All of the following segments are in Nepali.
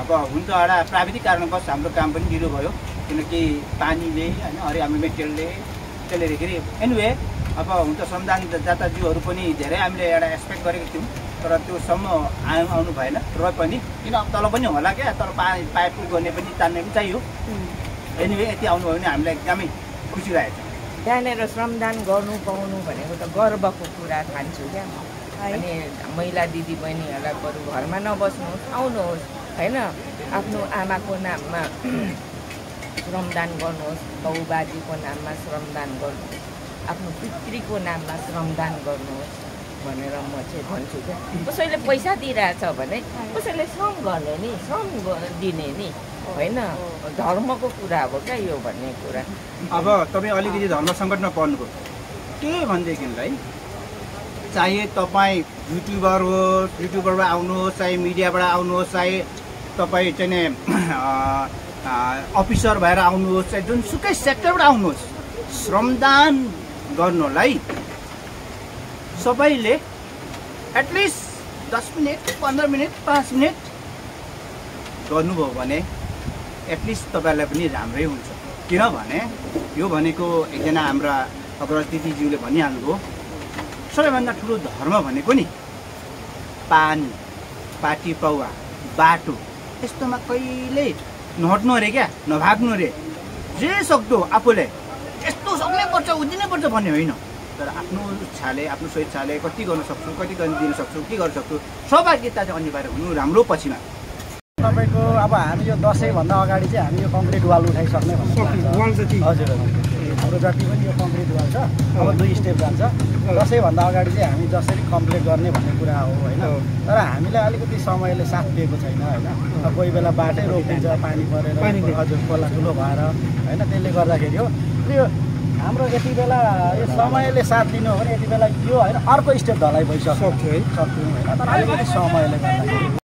अब हुन त एउटा प्राविधिक कारणवश हाम्रो काम पनि ढिलो भयो किनकि पानीले होइन अरे हाम्रो मेटेरियलले त्यसले गर्दाखेरि एनिवे अब हुन त श्रमदान जाताजीहरू पनि धेरै हामीले एउटा एक्सपेक्ट गरेको थियौँ तर त्योसम्म आउ आउनु भएन र पनि किन अब तल पनि होला क्या तर पा पाइप गर्ने पनि तान्ने पनि चाहियो। एनिवे यति आउनुभयो भने हामीलाई एकदमै खुसी लागेको छ। त्यहाँनिर श्रमदान गर्नु पाउनु भनेको त गर्वको कुरा ठान्छु क्या म। अनि महिला दिदी बहिनीहरूलाई बरु घरमा नबस्नुहोस् आउनुहोस्। होइन आफ्नो आमाको नाममा श्रमदान गर्नुहोस् बाउबाजेको नाममा श्रमदान गर्नुहोस् आफ्नो पितृको नाममा श्रमदान गर्नुहोस् भनेर म चाहिँ भन्छु क्या। कसैले पैसा दिइरहेछ भने कसैले श्रम गर्ने नि श्रम दिने नि होइन? धर्मको कुरा हो क्या यो भन्ने कुरा। अब तपाईँ अलिकति धर्म सङ्कटमा पर्नुभयो। के भनेदेखिलाई चाहे तपाईँ युट्युबर होस् युट्युबरबाट आउनुहोस् चाहे मिडियाबाट आउनुहोस् चाहे तपाईँ चाहिँ नि अफिसर भएर आउनुहोस् चाहे जुनसुकै सेक्टरबाट आउनुहोस् श्रमदान गर्नुलाई सबैले एटलिस्ट दस मिनट पन्ध्र मिनट पाँच मिनट गर्नुभयो भने एटलिस्ट तपाईँहरूलाई पनि राम्रै हुन्छ। किनभने यो भनेको एकजना हाम्रा अग्रज दिदीज्यूले भनिहाल्नुभयो सबैभन्दा ठुलो धर्म भनेको नि पानी पाटी पौवा बाटो। यस्तोमा कहिले नहट्नु अरे क्या? नभाग्नु अरे? जे सक्दो आफूले। यस्तो सक्नै पर्छ उदिनै पर्छ भन्ने होइन। तर आफ्नो इच्छाले आफ्नो स्वेच्छाले कति गर्न सक्छु कति गर्न दिन सक्छु के गर्न सक्छु सहभागिता चाहिँ अनिवार्य हुनु राम्रो पछिमा। तपाईँको अब हामी यो दसैँभन्दा अगाडि चाहिँ हामी यो कङ्क्रिट वाल उठाइसक्ने भन्ने हजुर हजुर। हाम्रो जति पनि यो कङ्क्रिट वाल छ अब दुई स्टेप जान्छ। दसैँभन्दा अगाडि चाहिँ हामी जसरी कम्प्लिट गर्ने भन्ने कुरा हो होइन? तर हामीलाई अलिकति समयले साथ दिएको छैन होइन? कोही बेला बाटै रोकिन्छ पानी परेर हजुर खोला ठुलो भएर होइन? त्यसले गर्दाखेरि हो। यो हाम्रो यति बेला यो समयले साथ दिनु हो भने यति बेला यो होइन? अर्को स्टेप ढलाइ भइसक्यो है। सक्यौँ होइन? तर अलिकति समयले गर्दाखेरि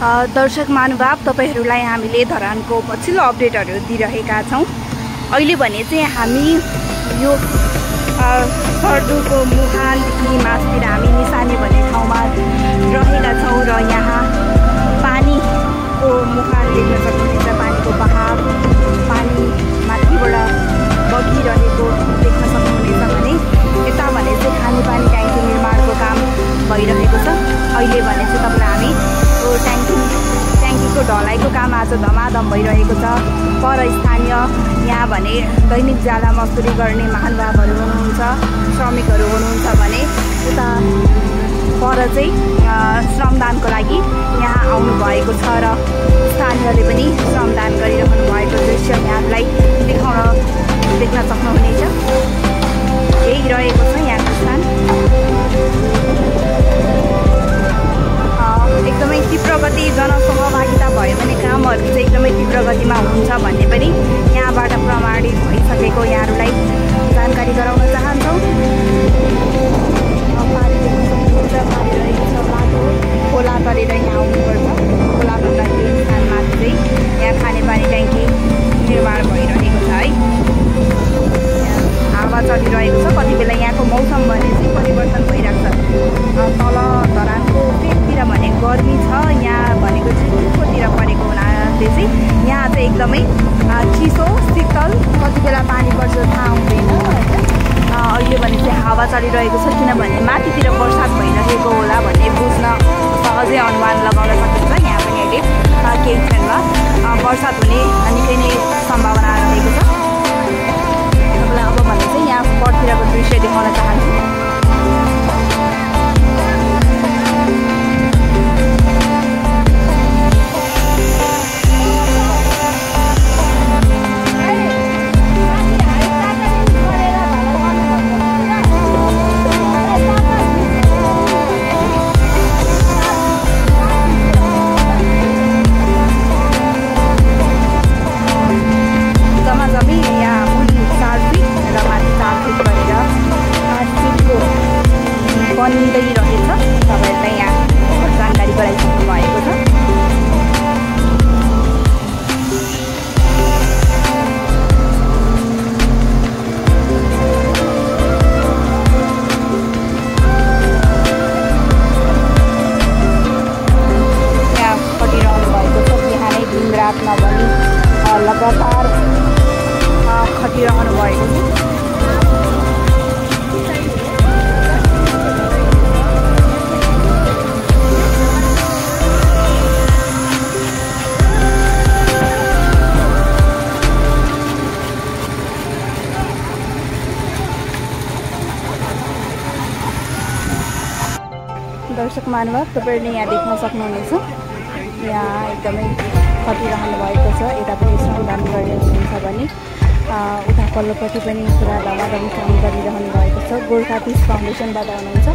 दर्शक महानुभाव तपाईँहरूलाई हामीले धरानको पछिल्लो अपडेटहरू दिइरहेका छौँ। अहिले भने चाहिँ हामी यो सर्दुको मुहानदेखि मासतिर हामी निसाने भन्ने ठाउँमा रहेका छौँ र यहाँ पानीको मुहान देख्न सक्नुहुनेछ। पानीको बहाव पानी माथिबाट बगिरहेको देख्न सक्नुहुनेछ भने यता भने चाहिँ खानेपानी ट्याङ्की निर्माणको काम भइरहेको छ। अहिले भने चाहिँ तपाईँलाई हामी ट्याङ्की ट्याङ्कीको ढलाइको काम आज धमाधम भइरहेको छ। पर स्थानीय यहाँ भने दैनिक ज्याला मजदुरी गर्ने महानुभावहरू हुनुहुन्छ श्रमिकहरू हुनुहुन्छ भने उता पर चाहिँ श्रमदानको लागि यहाँ आउनुभएको छ र स्थानीयले पनि श्रमदान गरिरहनु भएको दृश्य यहाँलाई देखाउन देख्न सक्नुहुनेछ। यही रहेको छ यहाँको एकदमै तीव्र गति जनसहभागिता भयो भने कामहरू चाहिँ एकदमै तीव्र गतिमा हुन्छ भन्ने पनि यहाँबाट प्रमाणित भइसकेको यहाँहरूलाई जानकारी गराउन चाहन्छौँ। पानी रहेको छ बाटो खोला तरेर यहाँ आउनुपर्छ। खोलाभन्दा केही स्थानमाथि चाहिँ यहाँ खानेपानी ट्याङ्की निर्माण भइरहेको छ है। हावा चलिरहेको छ। कति बेला यहाँको मौसम भने चाहिँ परिवर्तन भइरहेको छ। तल धरानको पेटतिर भने गर्मी छ। यहाँ भनेको तपाईँहरूले यहाँ देख्न सक्नुहुनेछ। यहाँ एकदमै खटिरहनु भएको छ। यतापट्टि श्रमदान गर्ने हुनुहुन्छ भने उता पल्लोपट्टि पनि पुरा धमाधम काम गरिरहनु भएको छ। गोर्खा पिस फाउन्डेसनबाट हुनुहुन्छ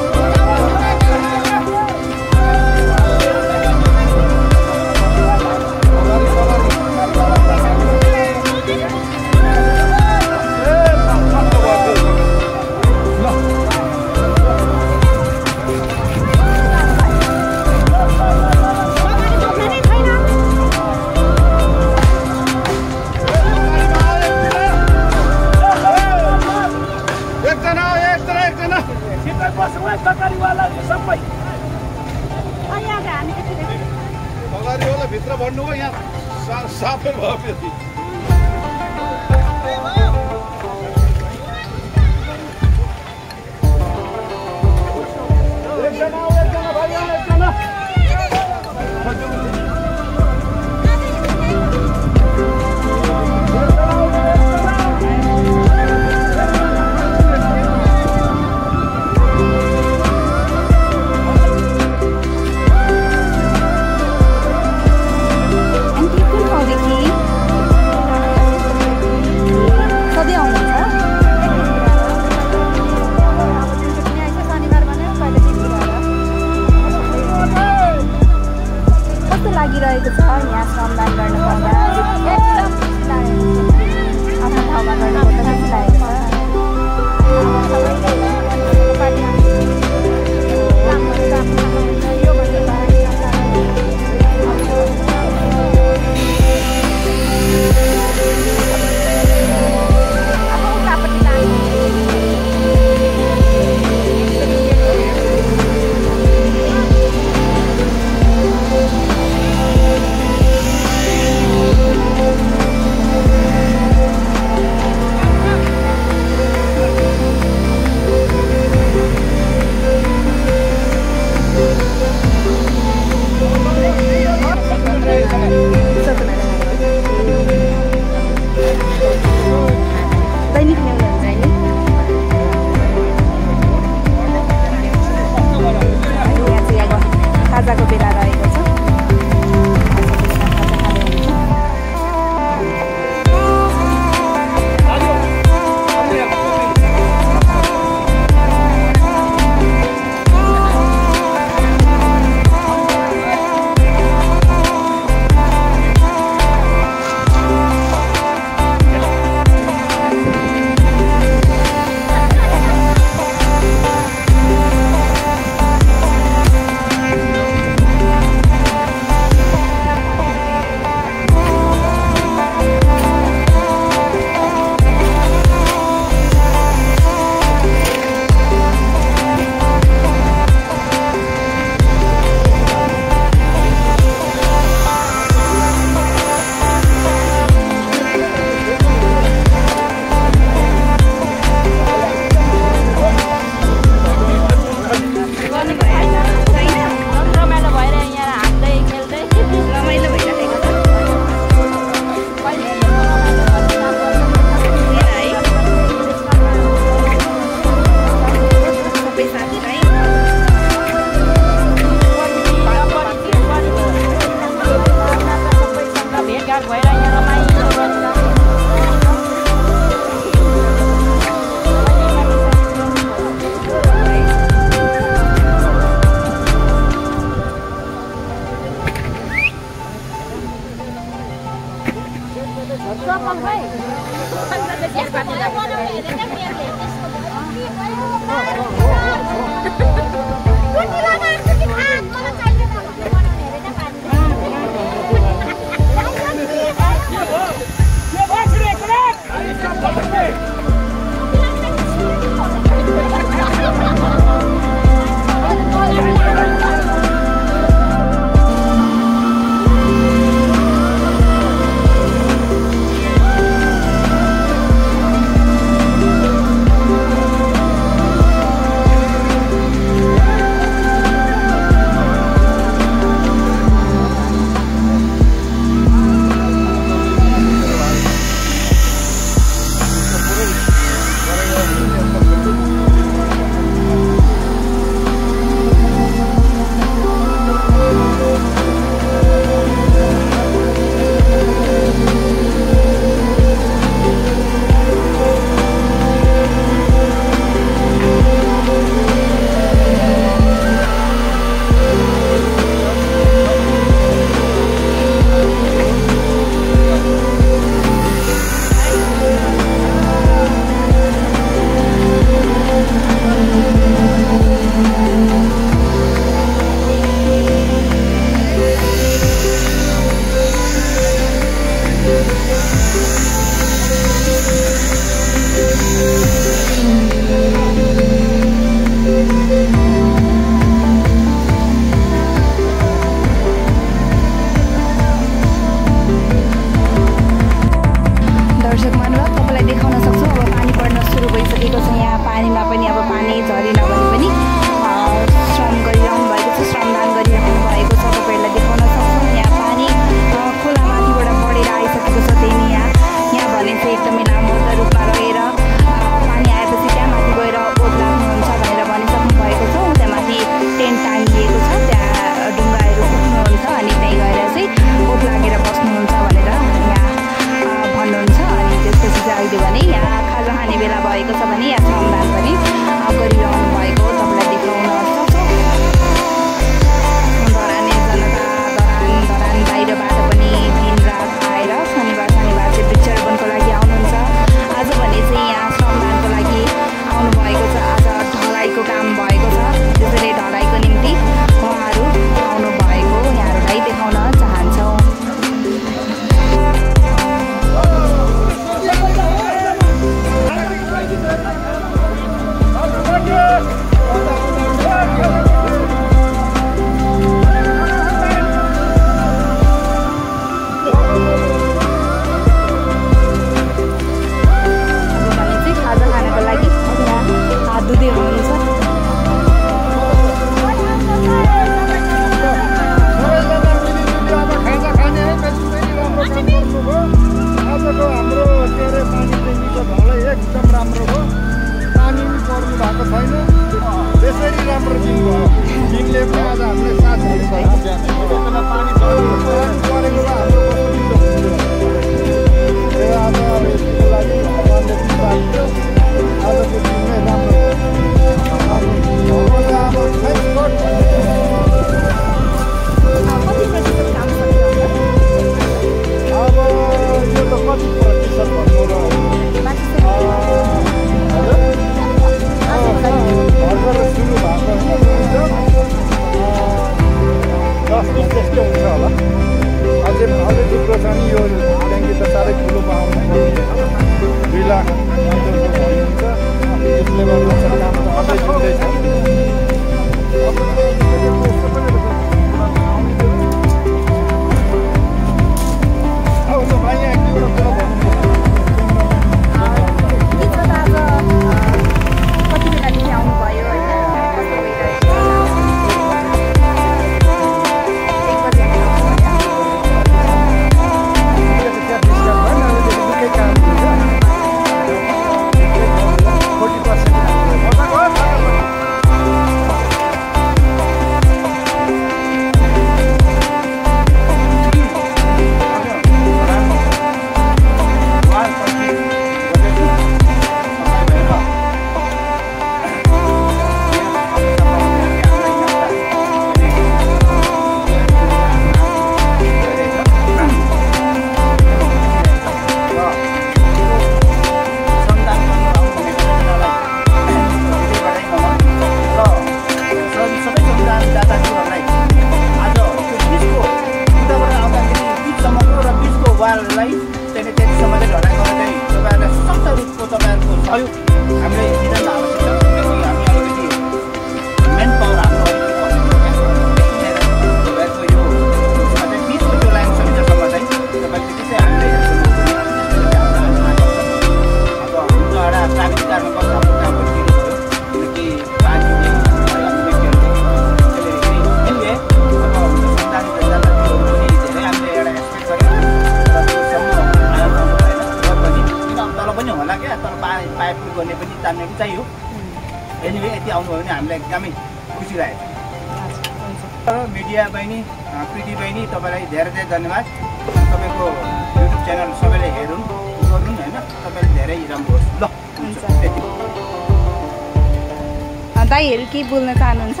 दाईहरू केही बोल्न चाहनुहुन्छ?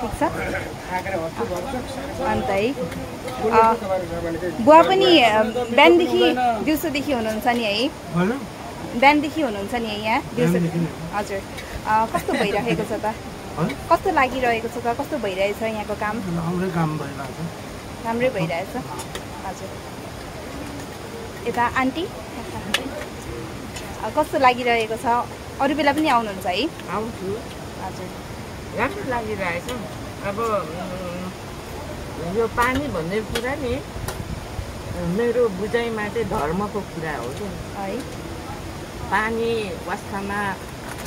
ठिक छ? अन्त है बुवा पनि बिहानदेखि दिउँसोदेखि हुनुहुन्छ नि है? बिहानदेखि हुनुहुन्छ नि है यहाँ? दिउँसो हजुर। कस्तो भइरहेको छ त? कस्तो लागिरहेको छ त? कस्तो भइरहेछ यहाँको काम? राम्रै भइरहेछ। हजुर। यता आन्टी? कस्तो लागिरहेको छ? अरू बेला पनि आउनुहुन्छ है? आउँछु। हजुर। राम्रो लागिरहेछ। अब यो पानी भन्ने कुरा नि मेरो बुझाइमा चाहिँ धर्मको कुरा हो क्या है। पानी वास्तवमा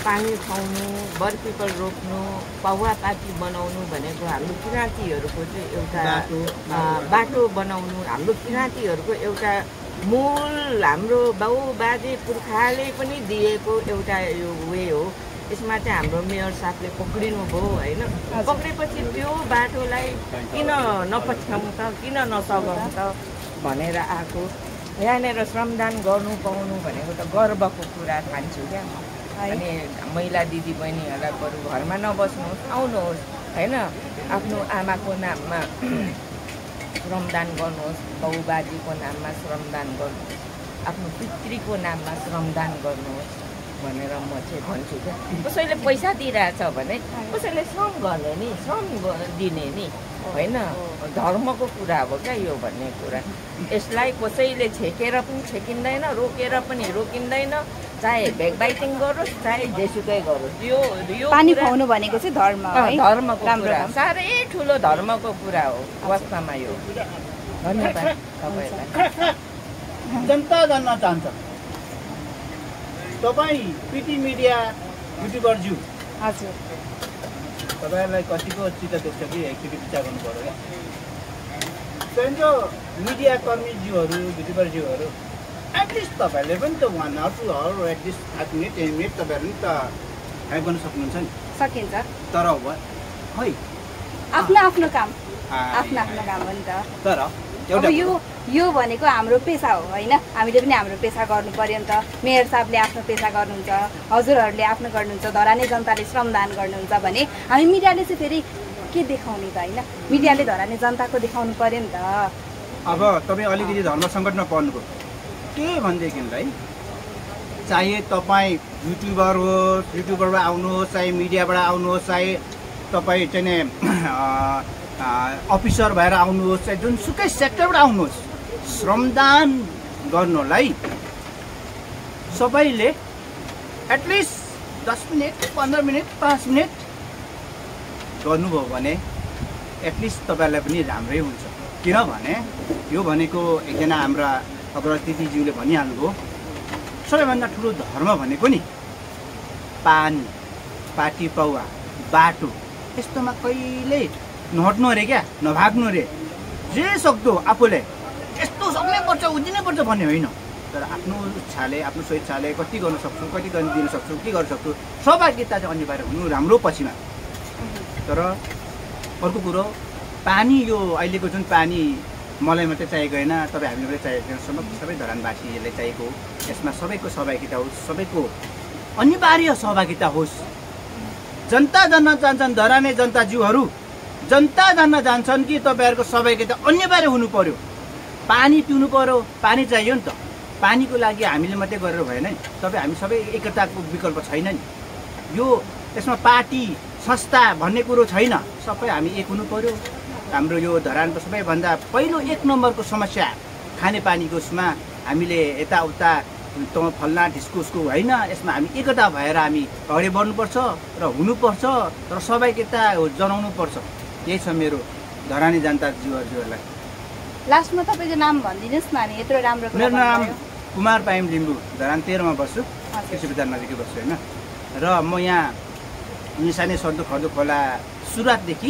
पानी खुवाउनु बरपिपल रोप्नु पौवापाती बनाउनु भनेको हाम्रो किराँतीहरूको चाहिँ एउटा बाटो बनाउनु हाम्रो किराँतीहरूको एउटा मूल हाम्रो बाउ बाजे पुर्खाले पनि दिएको एउटा यो वे हो। यसमा चाहिँ हाम्रो मेयर साहबले पक्रिनु भयो होइन पक्रेपछि त्यो बाटोलाई किन नपछ्याउँ त किन नसघाउँ त भनेर आएको। यहाँनिर श्रमदान गर्नु पाउनु भनेको त गर्वको कुरा ठान्छु क्या म। अनि महिला दिदी बहिनीहरूलाई बरु घरमा नबस्नुहोस् आउनुहोस् होइन? आफ्नो आमाको नाममा श्रमदान गर्नुहोस्। बाउबाजेको नाममा श्रमदान गर्नुहोस्। आफ्नो पितृको नाममा श्रमदान गर्नुहोस् भनेर म चाहिँ भन्छु क्या। कसैले पैसा दिइरहेछ भने कसैले श्रम गर्ने नि श्रम दिने नि। होइन? धर्मको कुरा हो क्या यो भन्ने कुरा। यसलाई कसैले छेकेर पनि छेकिँदैन रोकेर पनि रोकिँदैन। चाहे भेगबाइटिङ गरोस् चाहे जेसुकै गरोस्। यो यो पानी खुवाउनु भनेको चाहिँ धर्म धर्मको राम्रो कुरा। काम। साह्रै ठुलो धर्मको कुरा हो वास्तवमा यो। धन्यवाद तपाईँलाई जनता जान्न चाहन्छ। तपाईँ पिटी मिडिया युट्युबरज्यू। हजुर। तपाईँहरूलाई कतिको चित्त दुख्छ कि एकचोटि विचार गर्नु पऱ्यो क्या? त्यहाँदेखि मिडिया कर्मीज्यूहरू युट्युबरज्यूहरू एटलिस्ट तपाईँहरूले पनि त one hour two hour at least five minute ten minute तपाईँहरू पनि त टाइप गर्न सक्नुहुन्छ नि। सकिन्छ। तर अब खै आफ्नो आफ्नो काम। आफ्नो आफ्नो काम हो नि त। तर एउटा यो यो भनेको हाम्रो पेसा हो होइन? हामीले पनि हाम्रो पेसा गर्नु पर्यो नि त। मेयर साहबले आफ्नो पेसा गर्नुहुन्छ हजुरहरूले आफ्नो गर्नुहुन्छ धराने जनताले श्रमदान गर्नुहुन्छ भने हामी मिडियाले चाहिँ फेरि के देखाउने त होइन? मिडियाले धराने जनताको देखाउनु पर्यो नि त। अब तपाईँ अलिकति धर्म सङ्कटमा पर्नुभयो। के भनेदेखिलाई चाहे तपाईँ युट्युबर होस् युट्युबरबाट आउनुहोस् चाहे मिडियाबाट आउनुहोस् चाहे तपाईँ चाहिँ अफिसर भएर आउनुहोस् चाहे जुनसुकै सेक्टरबाट आउनुहोस् श्रमदान गर्नुलाई सबैले एटलिस्ट दस मिनट पन्ध्र मिनट पाँच मिनट गर्नुभयो भने एटलिस्ट तपाईँहरूलाई पनि राम्रै हुन्छ। किनभने यो भनेको एकजना हाम्रा अग्रज दिदीज्यूले भनिहाल्नुभयो सबैभन्दा ठुलो धर्म भनेको नि पानी पाटी पाउवा बाटो। यस्तोमा कहिले नहट्नु अरे क्या नभाग्नु अरे। जे सक्दो आफूले सक्नै पर्छ उदिनै पर्छ भन्ने होइन। तर आफ्नो इच्छाले आफ्नो स्वेच्छाले कति गर्न सक्छु कति गर्न दिन सक्छु के गर्न सक्छु सहभागिता चाहिँ अनिवार्य हुनु राम्रो पछिमा। तर अर्को कुरो पानी यो अहिलेको जुन पानी मलाई मात्रै चाहिएको होइन तपाईँ हामीले मात्रै चाहिएको छैन सबै सबै धरानवासीहरूले चाहिएको हो। यसमा सबैको सहभागिता होस् सबैको अनिवार्य सहभागिता होस्। जनता जान्न जान्छन् धराने जनताज्यूहरू जनता जान्न जान्छन् कि तपाईँहरूको सहभागिता अनिवार्य हुनु पर्यो। पानी पिउनु पर्यो पानी चाहियो नि त। पानीको लागि हामीले मात्रै गरेर भएन नि। तपाईँ हामी सबै एकताको विकल्प छैन नि। यो यसमा पार्टी संस्था भन्ने कुरो छैन। सबै हामी एक हुनु पर्यो। हाम्रो यो धरानको सबैभन्दा पहिलो एक नम्बरको समस्या खानेपानीको उसमा हामीले यताउता त फल्ना ढिस्कुसको होइन यसमा हामी एकता भएर हामी अगाडि बढ्नुपर्छ र हुनुपर्छ र सबैकता जनाउनुपर्छ। यही छ मेरो धरानी जनता जीवहरूलाई लास्टमा तपाईँको नाम भनिदिनुहोस् न अनि यत्रो राम्रो मेरो नाम। कुमार पाइम लिम्बू धरान तेह्रमा बस्छु। कृषि विद्यालय नजिकै बस्छु होइन? र म यहाँ निसाने सर्दो खर्दो खोला सुरुवातदेखि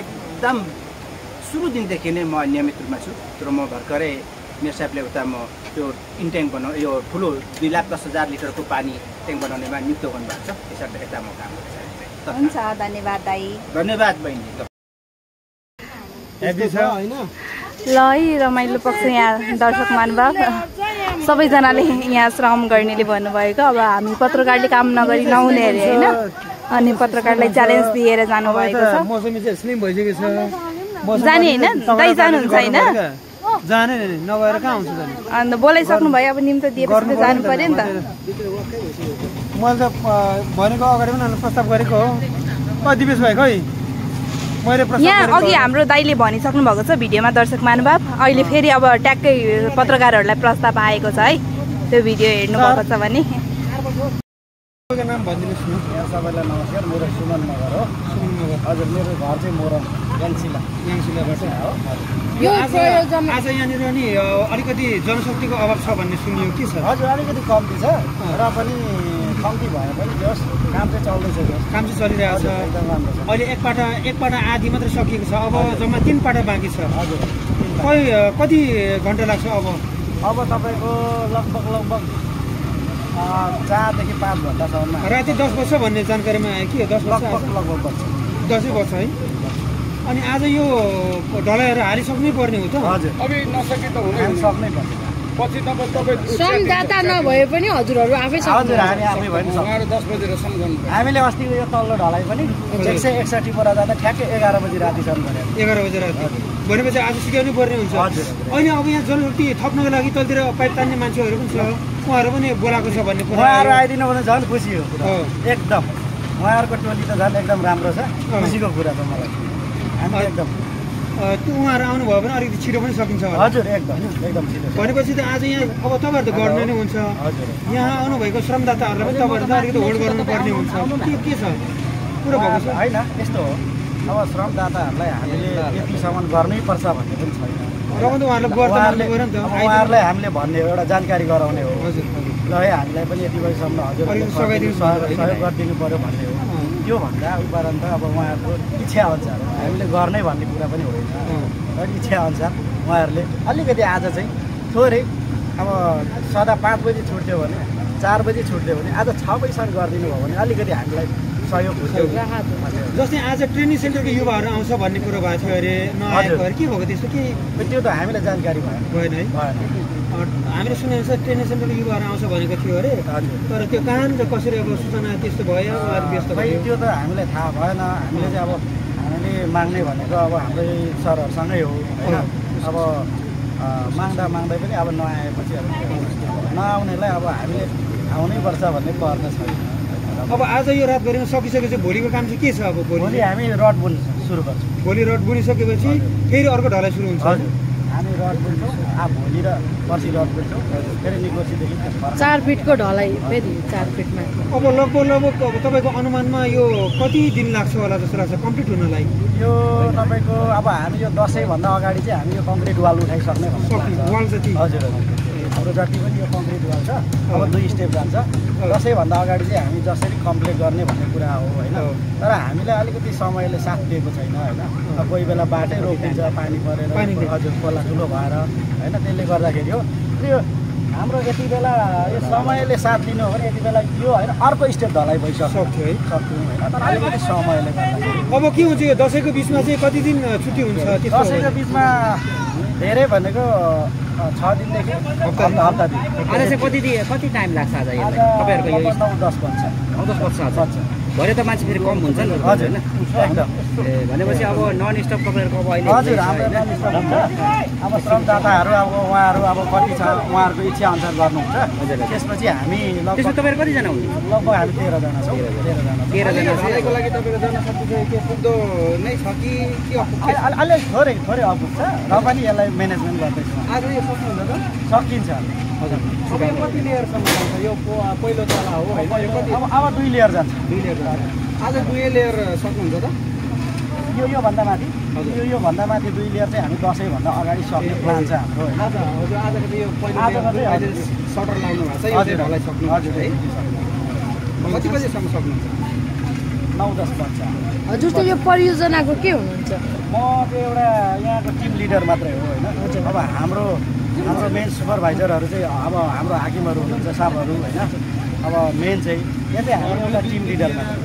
एकदम सुरु दिनदेखि नै म नियमित रूपमा छु। तर म भर्खरै मेरो साहबले उता म त्यो इन्ट्याङ्क बनाउ यो ठुलो दुई लाख दस हजार लिटरको पानी ट्याङ्क बनाउनेमा नियुक्त गर्नुभएको छ। त्यसर्थ यता म काम गर्छु। हुन्छ धन्यवाद दाई। धन्यवाद बहिनी। हेभी छ होइन? ल है रमाइलो पक्ष यहाँ दर्शक महानुभाव सबैजनाले यहाँ श्रम गर्नेले भन्नुभएको अब हामी पत्रकारले काम नगरी नहुने अरे होइन? अनि पत्रकारलाई च्यालेन्ज दिएर जानुभएको छ। जाने होइन? दाइ जानुहुन्छ होइन? अन्त बोलाइसक्नु भयो अब निम्तो दिएपछि त जानु पर्यो नि त। मैले त भनेको अगाडि पनि प्रस्ताव गरेको हो। कति दिवस भयो खै? यहाँ अघि हाम्रो दाइले भनिसक्नु भएको छ भिडियोमा दर्शक महानुभाव। अहिले फेरि अब ट्याक्कै पत्रकारहरूलाई प्रस्ताव आएको छ है। त्यो भिडियो हेर्नुभएको छ भने। तपाईँको नाम भनिदिनुहोस् न। यहाँ सबैलाई नमस्कार। मेरो सुमन नगर हो। सुमन नगर हजुर मेरो घर चाहिँ मोरङ याङसिला याङसिलाबाट हो हजुर। यो आज आज यहाँनिर नि अ, अलिकति जनशक्तिको अभाव छ भन्ने सुनियो के छ हजुर अलिकति कम्ती छ। र पनि कम्ती भए पनि जस काम चाहिँ चल्दैछ जस काम चाहिँ चलिरहेको छ। एकदम राम्रो छ। अहिले एक पाटा एक पाटा आधी मात्रै सकिएको छ। अब जम्मा तिन पाटा बाँकी छ। हजुर। कै कति घन्टा लाग्छ अब? अब तपाईँको लगभग लगभग चारदेखि पाँच घन्टासम्म। राति दस बज्छ भन्ने जानकारीमा आयो कि? दस बज्छ लगभग बज्छ। दसै बज्छ है? अनि आज यो ढलाइहरू हालिसक्नै पर्ने हो त? हजुर। अभी नसके त हुँदैन। सक्नै पर्छ श्रमदाता नभए पनि हजुरहरू आफै हजुर हामी आफै पनि सक्छौँ उहाँहरू दस बजेरसम्म गर्नु हामीले अस्ति यो तल्लो ढलाइ पनि एक सय एकसठी पर जाँदा ठ्याक्कै एघार बजी रातिसम्म गरेर एघार बजेर राति। भनेपछि आज सिकाउनै पर्ने हुन्छ। हजुर। अहिले अब यहाँ जनशक्ति थप्नको लागि तलतिर पाइप तान्ने मान्छेहरू पनि छ। उहाँहरू पनि बोलाएको छ भन्ने कुरा उहाँहरू। आइदिनु भने झन् खुसी हो। एकदम। उहाँहरूको टोली त झन् एकदम राम्रो छ। खुसीको कुरा छ मलाई। हामी एकदम त्यो उहाँहरू आउनुभयो भने अलिकति छिटो पनि सकिन्छ होला। हजुर एकदम एकदम छिटो। भनेपछि त आज यहाँ अब तपाईँहरू त गर्ने नै हुन्छ। हजुर। यहाँ आउनुभएको श्रमदाताहरूलाई पनि तपाईँहरू त अलिकति होल्ड गर्नुपर्ने हुन्छ। के के छ? कुरो भएको छ? होइन यस्तो हो। अब श्रमदाताहरूलाई हामीले यतिसम्म गर्नै पर्छ भन्ने पनि छैन। उहाँहरूलाई हामीले भन्ने हो, एउटा जानकारी गराउने हो। ल है हामीलाई पनि यति बजीसम्म हजुर। सहयोग गरिदिनु पऱ्यो भन्ने हो। त्योभन्दा उपरान्त अब उहाँहरूको इच्छा अनुसार हामीले गर्ने भन्ने कुरा पनि होइन र इच्छा अनुसार उहाँहरूले अलिकति आज चाहिँ थोरै अब सदा पाँच बजी छुट्यो भने चार बजी छुट्यो भने आज छ बजीसम्म गरिदिनु भयो भने अलिकति हामीलाई सहयोग हुन्थ्यो। जस्तै आज ट्रेनिङ सेन्टरको युवाहरू आउँछ भन्ने कुरो भएको थियो अरे नआएको अरे के भएको त्यस्तो के त्यो त हामीलाई जानकारी भएन। भएन है? भएन। हामीले सुनेअनुसार ट्रेनिङ सेन्टरको युवाहरू आउँछ भनेको थियो अरे। तर त्यो कहाँ र कसरी अब सूचना त्यस्तो भयो व्यस्त भयो? त्यो त हामीलाई थाहा भएन। हामीले चाहिँ अब हामीले माग्ने भनेको अब हाम्रै सरहरूसँगै हो होइन? अब माग्दा माग्दै पनि अब नआएपछि अब नआउनेलाई अब हामीले आउनै पर्छ भन्ने पर्ने छैन अब आज यो रातभरिमा सकिसकेपछि भोलिको काम चाहिँ के छ अब भोलि? हामी रड बुन्नु सुरु गर्छौँ। भोलि रड बुनिसकेपछि फेरि अर्को ढलाइ सुरु हुन्छ। हामी रड बुन्छौँ। भोलि र पर्सि रड फेरि निकोसीदेखि चार फिटको ढलाइ फेरि चार फिटमा। अब लगभग लगभग अब तपाईँको अनुमानमा यो कति दिन लाग्छ होला जस्तो लाग्छ कम्प्लिट हुनलाई? यो तपाईँको अब हामी यो दसैँभन्दा अगाडि चाहिँ हामी यो कङ्क्रिट वाल उठाइसक्ने। वाल जति। हजुर हजुर। हाम्रो जति पनि यो कङ्क्रिट वाल छ अब दुई स्टेप जान्छ। दसैँभन्दा अगाडि चाहिँ हामी जसरी कम्प्लिट गर्ने भन्ने कुरा हो होइन। तर हामीलाई अलिकति समयले साथ दिएको छैन होइन? कोही बेला बाटै रोकिन्छ पानी परेर। हजुर खोला ठुलो भएर होइन? त्यसले गर्दाखेरि हो। यो हाम्रो यति बेला यो समयले साथ दिनु हो भने यति बेला यो होइन? अर्को स्टेप ढलाइ भइसक्यो सक्थ्यो है। सक्थ्यौँ होइन? तर अलिकति समयले अब के हुन्छ यो दसैँको बिचमा चाहिँ कति दिन छुट्टी हुन्छ? दसैँको बिचमा धेरै भनेको छ दिनदेखि हप्ता दिन। कति कति टाइम लाग्छ आज तपाईँहरूको यो नौ दस बज्छ नौ दस बज्छ भरे त मान्छे फेरि कम हुन्छ नि हजुर। होइन? ए, भनेपछि अब नन स्टप तपाईँहरूको अब अहिले हजुर अब श्रमदाताहरू अब उहाँहरू अब कति छ उहाँहरूको इच्छा अनुसार गर्नुहुन्छ। हजुर। त्यसपछि हामी त्यसमा तपाईँहरू कतिजना हुनुहुन्छ? लगभग हामी तेह्रजना छौँ। तेह्रजना। छौँ। तेह्रजना चाहिँ ढलाइको लागि तपाईँको जनशक्ति चाहिँ के पुग्दो नै छ कि के अपुग्छ? अलि- अलि अलि थोरै थोरै अपुग छ र पनि यसलाई म्यानेजमेन्ट गर्दैछौँ। आज यो सक्नुहुन्छ त? सकिन्छ। अब यो कति लेयरसम्म जान्छ। यो प- पहिलो तला हो होइन यो कति अब अब दुई लेयर जान्छ दुई लेयर जान्छ आज दुई लेयर सक्नुहुन्छ त यो योभन्दा माथि यो योभन्दा माथि दुई लेयर चाहिँ हामी दसैँभन्दा अगाडि सक्ने प्लान छ हाम्रो होइन। आज हजुर आजको चाहिँ यो पहिलो आजको लेयर चाहिँ अहिले हजुर। सटर लाउनु भएको छ यो चाहिँ ढलाइ सक्नुहुन्छ हजुर है कति बजीसम्म सक्नुहुन्छ नौ दस बज्छ हजुर चाहिँ यो परियोजनाको के हुनुहुन्छ? म चाहिँ एउटा यहाँको टिम लिडर मात्रै हो होइन। अब हाम्रो हाम्रो मेन सुपरभाइजरहरू चाहिँ अब हाम्रो हाकिमहरू हुनुहुन्छ साहबहरू होइन? अब मेन चाहिँ यहाँ चाहिँ हामी एउटा टिम लिडर मात्रै।